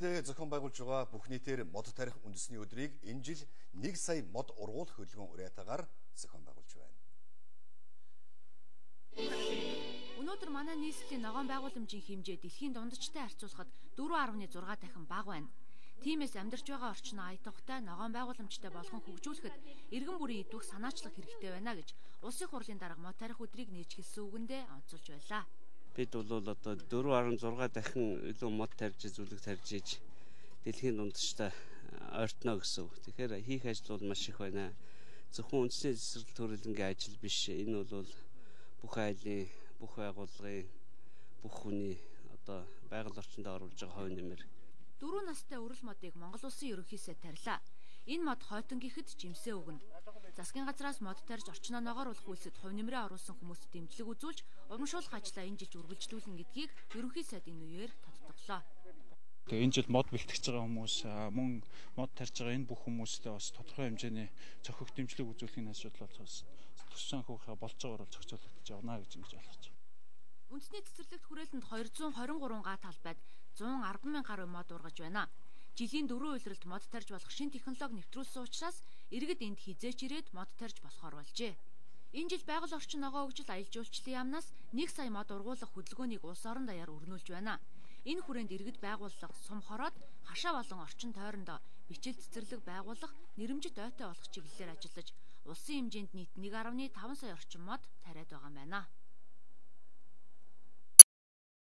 Илэрдээ зохион байгуулж байгаа бүх нийтээр мод тарих үндэсний өдрийг энэ жил 1 сая мод ургуул хөдөлгөөн уриатаагаар зохион байгуулж байна. Өнөөдөр манай нийслэлийн ногоон байгууламжийн хэмжээ дэлхийн дундчтай харьцуулахад 4.6 дахин бага байна. Тиймээс амьдарч байгаа орчноо аятухтай ногоон байгууламжтай болгон хөгжүүлэхэд иргэн бүрийн идэвх санаачлах хэрэгтэй байна гэж Улсын хурлын дарга мод тарих өдрийг нээж хэлсэн үгэндээ онцолж байлаа бид бол одоо 4.6 дахин илүү мод тарьж зүйлэг тарьж иж дэлхийн дундчтай ойртно гэсэн. Тэгэхээр хийх ажил бол маш их байна. Зөвхөн үндэсний засвар төрөлнгийн ажил биш. Энэ бол бүх айлын, бүх байгууллагын, бүх хүний одоо байгаль орчинд оруулж байгаа хувь нэмэр. Дөрөв настай өрөл модыг Монгол улсын ерөнхийсээ тарьлаа. Энэ мод хойтон гэхэд жимсээ өгнө. Засгийн газраас мод тарьж орчноо ногооруулах үйлсэд хувь нэмрээ оруулсан хүмүүст дэмжлэг үзүүлж урамшуулах ажлаа энэ жил үргэлжлүүлнэ гэдгийг ерөнхий сайд энэ үеэр тодтоглоо. Тэгээ энэ жил мод бэлтгэж байгаа хүмүүс мөн мод тарьж байгаа энэ бүх хүмүүстээ бас тодорхой хэмжээний цохих дэмжлэг үзүүлэхийн асуудал бол төс санхүүхээ болж байгаагаар бол зохицуулагдаж явна гэж ингэж ойлгож байна. Үндэсний цэцэрлэгт хүрээлэнд 223 га талбайд 110 мянган гаруй мод ургаж байна жилийн дөрвөн үйлрэлт мод тарж болох шин технологи нэвтрүүлсэн учраас иргэд энд хизээч ирээд мод тарж болохоор болжээ. Энэ жил байгаль орчин ногоо хөгжил аялал жуулчлалын яамнаас 1 сая мод ургуулах хөдөлгөөнийг улс орон даяар өрнүүлж байна. Энэ хүрээнд иргэд байгууллага сум хороод хашаа болон орчин тойрондоо бичил цэцэрлэг байгуулах нэрэмжит ойтой болох чиглэлээр ажиллаж улсын хэмжээнд нийт 1.5 сая орчим мод тариад байгаа юм байна.